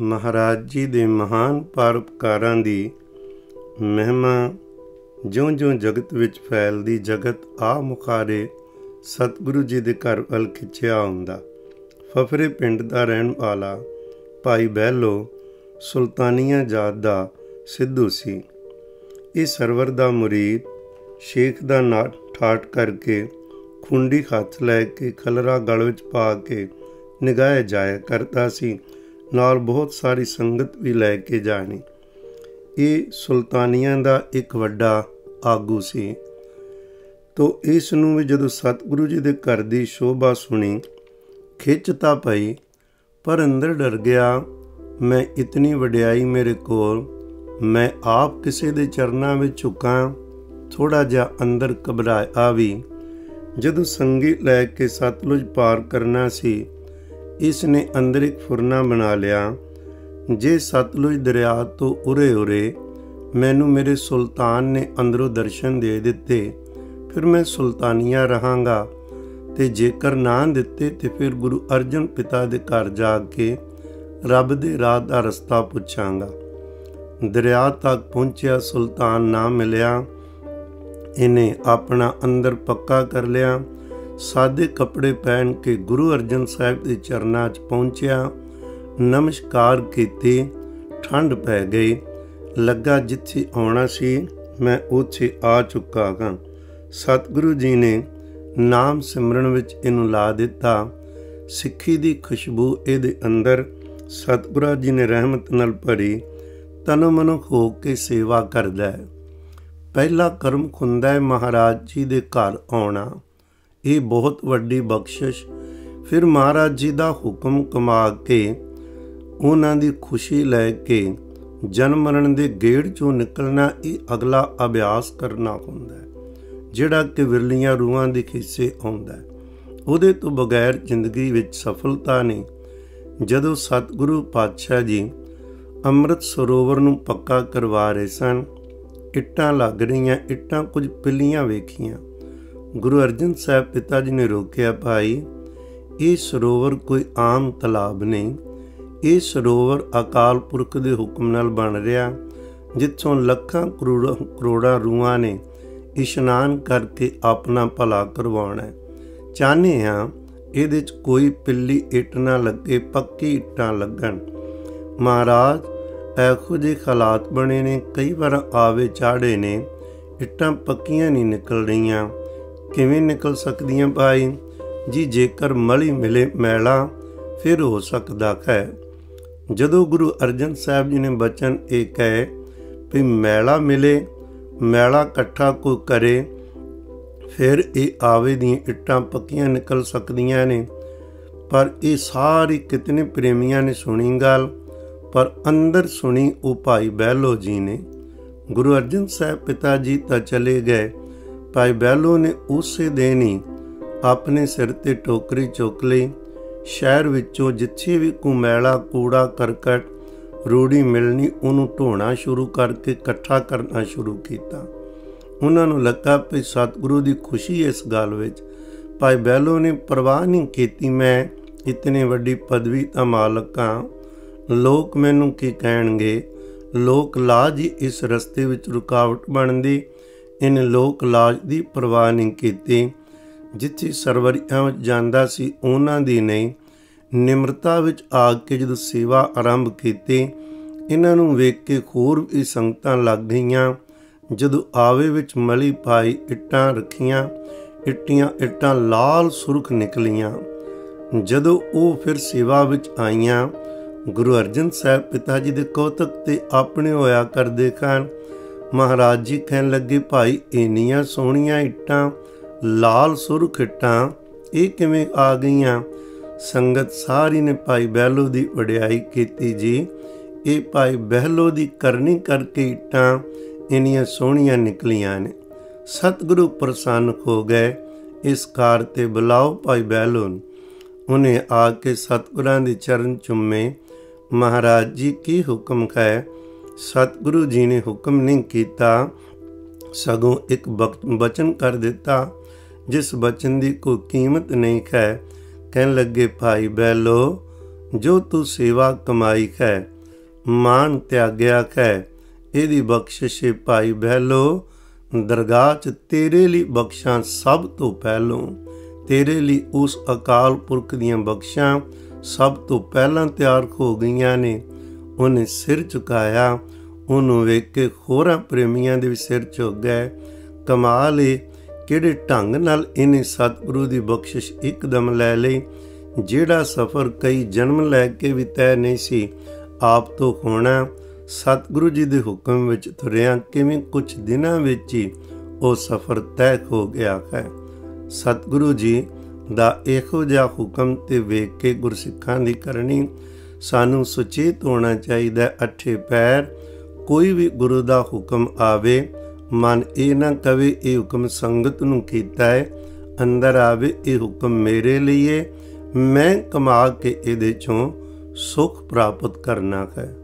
ਮਹਾਰਾਜ ਜੀ ਦੇ ਮਹਾਨ ਪਰਉਪਕਾਰਾਂ ਦੀ ਮਹਿਮਾ ਜਿਉਂ-ਜਿਉਂ ਜਗਤ ਵਿੱਚ ਫੈਲਦੀ ਜਗਤ ਆ ਮੁਖਾਰੇ ਸਤਿਗੁਰੂ ਜੀ ਦੇ ਘਰ ਵੱਲ ਖਿੱਚਿਆ ਹੁੰਦਾ ਫਫਰੇ ਪਿੰਡ ਦਾ ਰਹਿਣ ਵਾਲਾ ਭਾਈ ਬਹਿਲੋ ਸੁਲਤਾਨੀਆ ਜਾਤ ਦਾ ਸਿੱਧੂ ਸੀ। ਇਹ ਸਰਵਰ ਦਾ ਮੁਰੀਦ, ਸ਼ੇਖ ਦਾ ਨਾਟ ਠਾਟ ਕਰਕੇ ਖੁੰਡੀ ਹੱਥ ਲੈ ਕੇ ਖਲਰਾ ਗਲ ਵਿੱਚ ਪਾ ਕੇ ਨਿਗਾਹ ਜਾਇਆ ਕਰਦਾ ਸੀ। ਨਾਲ ਬਹੁਤ ਸਾਰੀ ਸੰਗਤ ਵੀ ਲੈ ਕੇ ਜਾਣੀ। ਇਹ ਸੁਲਤਾਨੀਆਂ ਦਾ ਇੱਕ ਵੱਡਾ ਆਗੂ ਸੀ। ਤੋ ਇਸ ਨੂੰ ਵੀ ਜਦੋਂ ਸਤਿਗੁਰੂ ਜੀ ਦੇ ਘਰ ਦੀ ਸ਼ੋਭਾ ਸੁਣੀ, ਖਿੱਚ ਤਾਂ ਪਈ, ਪਰ ਅੰਦਰ ਡਰ ਗਿਆ, ਮੈਂ ਇਤਨੀ ਵਡਿਆਈ ਮੇਰੇ ਕੋਲ, ਮੈਂ ਆਪ ਕਿਸੇ ਦੇ ਚਰਨਾਂ ਵਿੱਚ ਝੁਕਾਂ ਥੋੜਾ ਜਿਹਾ ਅੰਦਰ ਘਬਰਾਇਆ ਵੀ। ਜਦੋਂ ਸੰਗੀ ਲੈ ਕੇ ਸਤਲੁਜ ਪਾਰ ਕਰਨਾ ਸੀ ਇਸ ਨੇ ਅੰਦਰ ਇੱਕ ਫੁਰਨਾ ਬਣਾ ਲਿਆ। ਜੇ ਸਤਲੁਜ ਦਰਿਆ ਤੋਂ ਉਰੇ ਉਰੇ ਮੈਨੂੰ ਮੇਰੇ ਸੁਲਤਾਨ ਨੇ ਅੰਦਰੋਂ ਦਰਸ਼ਨ ਦੇ ਦਿੱਤੇ, ਫਿਰ ਮੈਂ ਸੁਲਤਾਨੀਆ ਰਹਾਂਗਾ। ਤੇ ਜੇਕਰ ਨਾ ਦਿੱਤੇ, ਤੇ ਫਿਰ ਗੁਰੂ ਅਰਜਨ ਪਿਤਾ ਦੇ ਘਰ ਜਾ ਕੇ ਰੱਬ ਦੇ ਰਾਹ ਦਾ ਰਸਤਾ ਪੁੱਛਾਂਗਾ। ਦਰਿਆ ਤੱਕ ਪਹੁੰਚਿਆ ਸੁਲਤਾਨ ਨਾ ਮਿਲਿਆ। ਇਹਨੇ ਆਪਣਾ ਅੰਦਰ ਪੱਕਾ ਕਰ ਲਿਆ। ਸਾਦੇ ਕੱਪੜੇ ਪਹਿਨ ਕੇ ਗੁਰੂ ਅਰਜਨ ਸਾਹਿਬ ਦੇ ਚਰਨਾਂ 'ਚ ਪਹੁੰਚਿਆ। ਨਮਸਕਾਰ ਕੀਤੀ, ਠੰਡ ਪੈ ਗਈ। ਲੱਗਾ ਜਿੱਥੇ ਆਉਣਾ ਸੀ, ਮੈਂ ਉੱਥੇ ਆ ਚੁੱਕਾ ਹਾਂ। ਸਤਿਗੁਰੂ ਜੀ ਨੇ ਨਾਮ ਸਿਮਰਨ ਵਿੱਚ ਇਹਨੂੰ ਲਾ ਦਿੱਤਾ। ਸਿੱਖੀ ਦੀ ਖੁਸ਼ਬੂ ਇਹਦੇ ਅੰਦਰ ਸਤਿਗੁਰੂ ਜੀ ਨੇ ਰਹਿਮਤ ਨਾਲ ਭਰੀ, ਤਨੋ ਮਨ ਹੋ ਕੇ ਸੇਵਾ ਕਰਦਾ ਹੈ। ਪਹਿਲਾ ਕਰਮ ਖੁੰਦਾ ਹੈ ਮਹਾਰਾਜ ਜੀ ਦੇ ਘਰ ਆਉਣਾ। ਇਹ ਬਹੁਤ ਵੱਡੀ ਬਖਸ਼ਿਸ਼। ਫਿਰ ਮਹਾਰਾਜ ਜੀ ਦਾ ਹੁਕਮ ਕਮਾ ਕੇ ਉਹਨਾਂ ਦੀ ਖੁਸ਼ੀ ਲੈ ਕੇ ਜਨਮ ਮਰਨ ਦੇ ਗੇੜ ਚੋਂ ਨਿਕਲਣਾ ਇਹ ਅਗਲਾ ਅਭਿਆਸ ਕਰਨਾ ਹੁੰਦਾ ਹੈ, ਜਿਹੜਾ ਕਿ ਵਿਰਲੀਆਂ ਰੂਹਾਂ ਦੇ ਖਿੱਸੇ ਆਉਂਦਾ ਹੈ। ਉਹਦੇ ਤੋਂ ਬਗੈਰ ਜ਼ਿੰਦਗੀ ਵਿੱਚ ਸਫਲਤਾ ਨਹੀਂ। ਜਦੋਂ ਸਤਿਗੁਰੂ ਪਾਤਸ਼ਾਹ ਜੀ ਅੰਮ੍ਰਿਤ ਸਰੋਵਰ ਨੂੰ ਪੱਕਾ ਕਰਵਾ ਰਹੇ ਸਨ, ਇੱਟਾਂ ਲੱਗ ਰਹੀਆਂ, ਇੱਟਾਂ ਕੁਝ ਪਿੱਲੀਆਂ ਵੇਖੀਆਂ। ਗੁਰੂ ਅਰਜਨ ਸਾਹਿਬ ਪਿਤਾ ਜੀ ਨੇ ਰੋਕਿਆ, ਭਾਈ, ਇਹ ਸਰੋਵਰ ਕੋਈ ਆਮ ਤਲਾਬ ਨਹੀਂ। ਇਹ ਸਰੋਵਰ ਅਕਾਲ ਪੁਰਖ ਦੇ ਹੁਕਮ ਨਾਲ ਬਣ ਰਿਹਾ, ਜਿੱਥੋਂ ਲੱਖਾਂ ਕਰੋੜਾਂ ਕਰੋੜਾਂ ਰੂਹਾਂ ਨੇ ਇਸ਼ਨਾਨ ਕਰਕੇ ਆਪਣਾ ਭਲਾ ਕਰਵਾਉਣਾ ਹੈ। ਚਾਹਨੇ ਆ ਇਹਦੇ 'ਚ ਕੋਈ ਪਿੱਲੀ ਇੱਟ ਨਾ ਲੱਗੇ, ਪੱਕੀ ਇੱਟਾਂ ਲੱਗਣ। ਮਹਾਰਾਜ ਐਖੋ ਜਿਹੇ ਹਾਲਾਤ ਬਣੇ ਨੇ, ਕਈ ਵਾਰ ਆਵੇ ਚਾੜੇ ਨੇ, ਇੱਟਾਂ ਪੱਕੀਆਂ ਨਹੀਂ ਨਿਕਲ ਰਹੀਆਂ। ਕਿਵੇਂ ਨਿਕਲ ਸਕਦੀਆਂ ਭਾਈ? ਜੀ ਜੇਕਰ ਮਲੀ ਮਿਲੇ ਮੈਲਾ, ਫਿਰ ਹੋ ਸਕਦਾ ਹੈ। ਜਦੋਂ ਗੁਰੂ ਅਰਜਨ ਸਾਹਿਬ ਜੀ ਨੇ ਬਚਨ ਇਹ ਕਹੇ ਵੀ ਮੈਲਾ ਮਿਲੇ, ਮੈਲਾ ਇਕੱਠਾ ਕੋ ਕਰੇ, ਫਿਰ ਇਹ ਆਵੇ ਦੀਆਂ ਇੱਟਾਂ ਪੱਕੀਆਂ ਨਿਕਲ ਸਕਦੀਆਂ ਨੇ। ਪਰ ਇਹ ਸਾਰੀ ਕਿਤਨੇ ਪ੍ਰੇਮੀਆਂ ਨੇ ਸੁਣੀ ਗੱਲ, ਪਰ ਅੰਦਰ ਸੁਣੀ ਉਹ ਭਾਈ ਬਹਿਲੋ ਜੀ ਨੇ। ਗੁਰੂ ਅਰਜਨ ਸਾਹਿਬ ਪਿਤਾ ਜੀ ਤਾਂ ਚਲੇ ਗਏ। ਭਾਈ ਬਹਿਲੋ ਨੇ ਉਸੇ ਦਿਨ ਹੀ ਆਪਣੇ ਸਿਰ ਤੇ ਟੋਕਰੀ ਚੁੱਕ ਲਈ। ਸ਼ਹਿਰ ਵਿੱਚੋਂ ਜਿੱਥੇ ਵੀ ਕੁਮੈਲਾ, ਕੂੜਾ, ਕਰਕਟ, ਰੂੜੀ ਮਿਲਣੀ, ਉਹਨੂੰ ਢੋਣਾ ਸ਼ੁਰੂ ਕਰਕੇ ਇਕੱਠਾ ਕਰਨਾ ਸ਼ੁਰੂ ਕੀਤਾ। ਉਹਨਾਂ ਨੂੰ ਲੱਗਾ ਕਿ ਸਤਿਗੁਰੂ ਦੀ ਖੁਸ਼ੀ ਇਸ ਗੱਲ ਵਿੱਚ। ਭਾਈ ਬੈਲੋ ਨੇ ਪਰਵਾਹ ਨਹੀਂ ਕੀਤੀ, ਮੈਂ ਇਤਨੀ ਵੱਡੀ ਪਦਵੀ ਦਾ ਮਾਲਕ ਹਾਂ। ਲੋਕ ਮੈਨੂੰ ਕੀ ਕਹਿਣਗੇ? ਲੋਕ ਲਾਜ ਹੀ ਇਸ ਰਸਤੇ ਵਿੱਚ ਰੁਕਾਵਟ ਬਣਦੀ। ਇਹਨੇ ਲੋਕ ਲਾਜ ਦੀ ਪਰਵਾਹ ਨਹੀਂ ਕੀਤੀ। ਜਿੱਥੇ ਸਰਵਰੀਆਂ ਵਿੱਚ ਜਾਂਦਾ ਸੀ, ਉਹਨਾਂ ਦੀ ਨਹੀਂ। ਨਿਮਰਤਾ ਵਿੱਚ ਆ ਕੇ ਜਦੋਂ ਸੇਵਾ ਆਰੰਭ ਕੀਤੀ, ਇਹਨਾਂ ਨੂੰ ਵੇਖ ਕੇ ਹੋਰ ਵੀ ਸੰਗਤਾਂ ਲੱਗ ਗਈਆਂ। ਜਦੋਂ ਆਵੇ ਵਿੱਚ ਮਲੀ ਪਾਈ ਇੱਟਾਂ ਰੱਖੀਆਂ, ਇੱਟੀਆਂ ਇੱਟਾਂ ਲਾਲ ਸੁਰਖ ਨਿਕਲੀਆਂ। ਜਦੋਂ ਉਹ ਫਿਰ ਸੇਵਾ ਵਿੱਚ ਆਈਆਂ, ਗੁਰੂ ਅਰਜਨ ਸਾਹਿਬ ਪਿਤਾ ਜੀ ਦੇ ਕੌਤਕ ਤੇ ਆਪਣੇ ਹੋਇਆ ਕਰਦੇ ਖਾਨ ਮਹਾਰਾਜ ਜੀ ਕਹਿਣ ਲੱਗੇ, ਭਾਈ, ਇੰਨੀਆਂ ਸੋਹਣੀਆਂ ਇੱਟਾਂ, ਲਾਲ ਸੁਰਖ ਇੱਟਾਂ, ਇਹ ਕਿਵੇਂ ਆ ਗਈਆਂ? ਸੰਗਤ ਸਾਰੀ ਨੇ ਭਾਈ ਬਹਿਲੋ ਦੀ ਵਡਿਆਈ ਕੀਤੀ ਜੀ। ਇਹ ਭਾਈ ਬਹਿਲੋ ਦੀ ਕਰਨੀ ਕਰਕੇ ਇੱਟਾਂ ਇੰਨੀਆਂ ਸੋਹਣੀਆਂ ਨਿਕਲੀਆਂ ਨੇ। ਸਤਿਗੁਰੂ ਪ੍ਰਸੰਨ ਹੋ ਗਏ। ਇਸ ਕਾਰ ਤੇ ਬੁਲਾਓ ਭਾਈ ਬਹਿਲੋ ਨੂੰ। ਉਹਨੇ ਆ ਕੇ ਸਤਿਗੁਰਾਂ ਦੇ ਚਰਨ ਚੁੰਮੇ। ਮਹਾਰਾਜ ਜੀ ਕੀ ਹੁਕਮ ਹੈ? ਸਤਿਗੁਰੂ ਜੀ ਨੇ ਹੁਕਮ ਨਹੀਂ ਕੀਤਾ, ਸਗੋਂ ਇੱਕ ਬਚਨ ਕਰ ਦਿੱਤਾ, ਜਿਸ ਬਚਨ ਦੀ ਕੋਈ ਕੀਮਤ ਨਹੀਂ ਹੈ। ਕਹਿਣ ਲੱਗੇ, ਭਾਈ ਬੈਲੋ ਜੋ ਤੂੰ ਸੇਵਾ ਕਮਾਈ ਹੈ, ਮਾਨ ਤਿਆਗਿਆ ਹੈ, ਇਹਦੀ ਬਖਸ਼ਿਸ਼ ਭਾਈ ਬਹਿਲੋ, ਦਰਗਾਹ 'ਚ ਤੇਰੇ ਲਈ ਬਖਸ਼ਾਂ ਸਭ ਤੋਂ ਪਹਿਲੋਂ। ਤੇਰੇ ਲਈ ਉਸ ਅਕਾਲ ਪੁਰਖ ਦੀਆਂ ਬਖਸ਼ਾਂ ਸਭ ਤੋਂ ਪਹਿਲਾਂ ਤਿਆਰ ਹੋ ਗਈਆਂ ਨੇ। ਉਹਨੇ ਸਿਰ ਝੁਕਾਇਆ, ਉਹਨੂੰ ਵੇਖ ਕੇ ਹੋਰਾਂ ਪ੍ਰੇਮੀਆਂ ਦੇ ਵੀ ਸਿਰ ਝੁਕ ਗਏ। ਕਮਾਲ ਏ, ਕਿਹੜੇ ਢੰਗ ਨਾਲ ਇਹਨੇ ਸਤਿਗੁਰੂ ਦੀ ਬਖਸ਼ਿਸ਼ ਇੱਕਦਮ ਲੈ ਲਈ, ਜਿਹੜਾ ਸਫ਼ਰ ਕਈ ਜਨਮ ਲੈ ਕੇ ਵੀ ਤੈਅ ਨਹੀਂ ਸੀ, ਆਪ ਤੋਂ ਹੋਣਾ। ਸਤਿਗੁਰੂ ਜੀ ਦੇ ਹੁਕਮ ਵਿੱਚ ਤੁਰਿਆ ਕਿਵੇਂ ਕੁਝ ਦਿਨਾਂ ਵਿੱਚ ਹੀ ਉਹ ਸਫ਼ਰ ਤੈਅ ਹੋ ਗਿਆ ਹੈ। ਸਤਿਗੁਰੂ ਜੀ ਦਾ ਇਹੋ ਜਿਹਾ ਹੁਕਮ ਤੇ ਵੇਖ ਕੇ ਗੁਰਸਿੱਖਾਂ ਦੀ ਕਰਨੀ ਸਾਨੂੰ ਸੁਚੇਤ ਹੋਣਾ ਚਾਹੀਦਾ ਅੱਠੇ ਪੈਰ, ਕੋਈ ਵੀ ਗੁਰੂ ਦਾ ਹੁਕਮ ਆਵੇ, ਮਨ ਇਹ ਨਾ ਕਵੇ ਇਹ ਹੁਕਮ ਸੰਗਤ ਨੂੰ ਕੀਤਾ ਹੈ, ਅੰਦਰ ਆਵੇ ਇਹ ਹੁਕਮ ਮੇਰੇ ਲਈ ਹੈ ਮੈਂ ਕਮਾ ਕੇ ਇਹਦੇ ਚੋਂ ਸੁਖ ਪ੍ਰਾਪਤ ਕਰਨਾ ਹੈ।